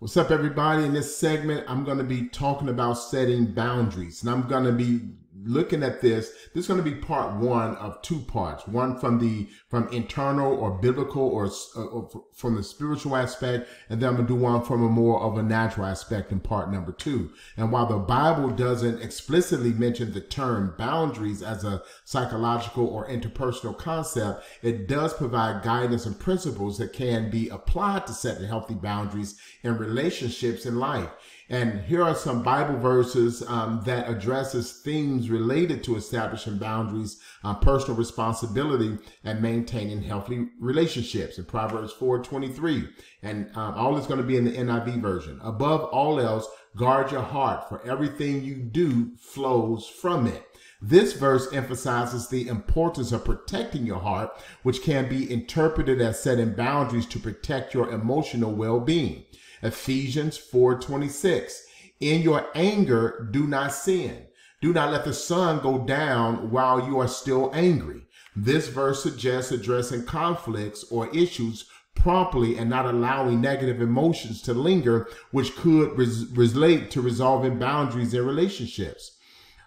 What's up, everybody? In this segment, I'm going to be talking about setting boundaries, and I'm going to be looking at this. This is going to be part one of two parts. One from the from internal or biblical or, uh, or from the spiritual aspect, and then I'm going to do one from a more of a natural aspect in part number two. And while the Bible doesn't explicitly mention the term boundaries as a psychological or interpersonal concept, it does provide guidance and principles that can be applied to setting healthy boundaries in relationships in life. And here are some Bible verses um, that addresses themes related to establishing boundaries, uh, personal responsibility, and maintaining healthy relationships. In Proverbs 4:23, and um, all is going to be in the NIV version. Above all else, guard your heart, for everything you do flows from it. This verse emphasizes the importance of protecting your heart, which can be interpreted as setting boundaries to protect your emotional well-being. Ephesians 4:26. In your anger, do not sin. Do not let the sun go down while you are still angry. This verse suggests addressing conflicts or issues promptly and not allowing negative emotions to linger, which could res- relate to resolving boundaries in relationships.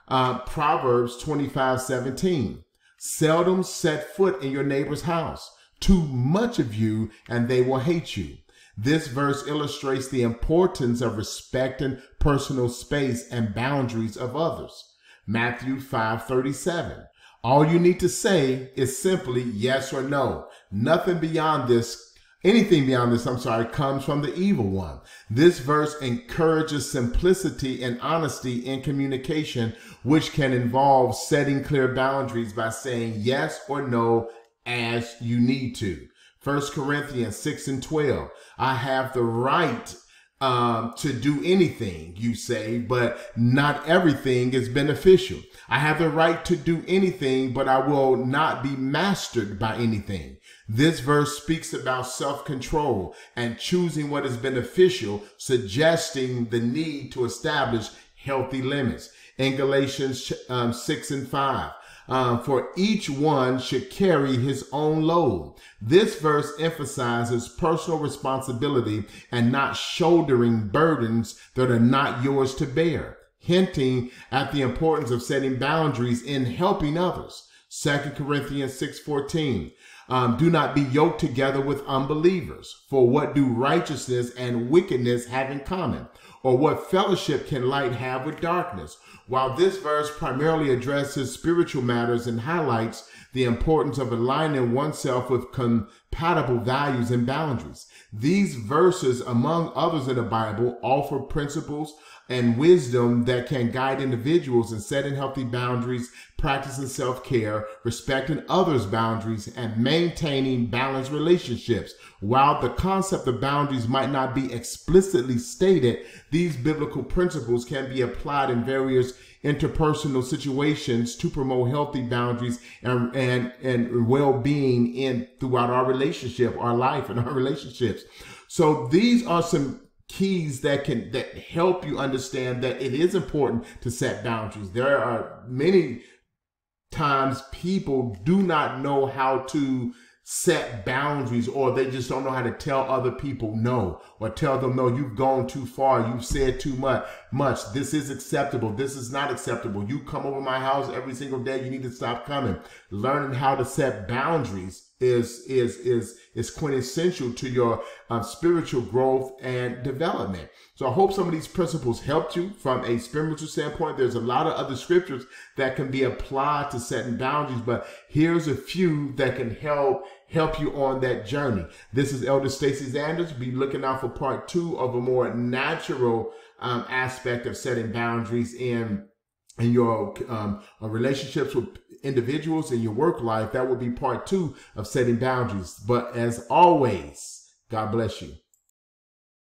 Uh, Proverbs 25 17. Seldom set foot in your neighbor's house. Too much of you, and they will hate you. This verse illustrates the importance of respecting personal space and boundaries of others. Matthew 5:37. All you need to say is simply yes or no. Nothing beyond this, anything beyond this, I'm sorry, comes from the evil one. This verse encourages simplicity and honesty in communication, which can involve setting clear boundaries by saying yes or no as you need to. 1 Corinthians 6 and 12. I have the right um, to do anything, you say, but not everything is beneficial. I have the right to do anything, but I will not be mastered by anything. This verse speaks about self-control and choosing what is beneficial, suggesting the need to establish healthy limits. In Galatians um, 6 and 5, uh, for each one should carry his own load. This verse emphasizes personal responsibility and not shouldering burdens that are not yours to bear, hinting at the importance of setting boundaries in helping others. 2 Corinthians 6:14 um, do not be yoked together with unbelievers. For what do righteousness and wickedness have in common? Or what fellowship can light have with darkness? While this verse primarily addresses spiritual matters and highlights the importance of aligning oneself with compatible values and boundaries, these verses, among others in the Bible, offer principles and wisdom that can guide individuals in setting healthy boundaries, practicing self-care, respecting others' boundaries, and maintaining balanced relationships. While the concept of boundaries might not be explicitly stated, these biblical principles can be applied in various interpersonal situations to promote healthy boundaries and, and, and well-being in throughout our relationship, our life and our relationships. So these are some keys that can that help you understand that it is important to set boundaries. There are many times people do not know how to set boundaries or they just don't know how to tell other people no or tell them no you've gone too far. You've said too much much. This is acceptable. This is not acceptable. You come over my house every single day. You need to stop coming. Learning how to set boundaries is is is is quintessential to your uh, spiritual growth and development. So I hope some of these principles helped you from a spiritual standpoint. There's a lot of other scriptures that can be applied to setting boundaries, but here's a few that can help help you on that journey. This is Elder Stacey Zanders. Be looking out for part two of a more natural um, aspect of setting boundaries in in your um, relationships with individuals in your work life, that will be part two of setting boundaries. But as always, God bless you.